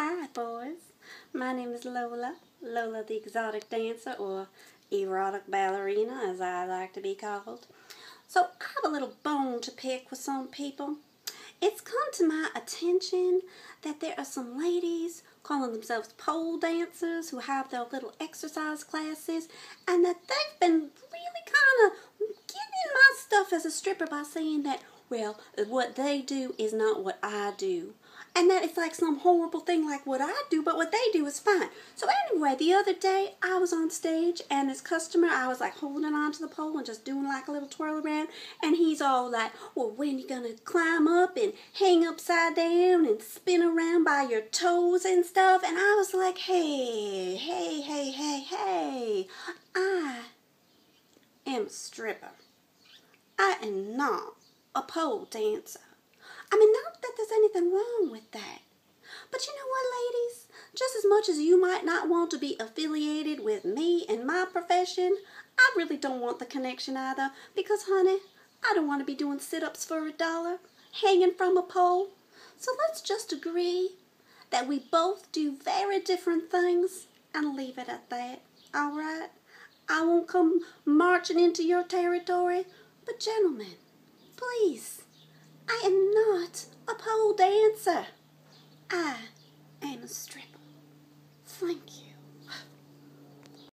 Hi, boys. My name is Lola, Lola the exotic dancer, or erotic ballerina, as I like to be called. So, I have a little bone to pick with some people. It's come to my attention that there are some ladies calling themselves pole dancers who have their little exercise classes, and that they've been really kind of getting my stuff as a stripper by saying that, well, what they do is not what I do and that it's like some horrible thing like what I do, but what they do is fine. So anyway, the other day I was on stage and this customer, I was like holding on to the pole and just doing like a little twirl around, and he's all like, well, when you gonna climb up and hang upside down and spin around by your toes and stuff? And I was like, hey, hey, hey, hey, hey, I am a stripper. I am not a pole dancer. I mean, not that there's anything wrong with that. But you know what, ladies? Just as much as you might not want to be affiliated with me and my profession, I really don't want the connection either. Because, honey, I don't want to be doing sit ups for a dollar, hanging from a pole. So let's just agree that we both do very different things and leave it at that. All right? I won't come marching into your territory, but, gentlemen, please. I am not a pole dancer. I am a stripper. Thank you.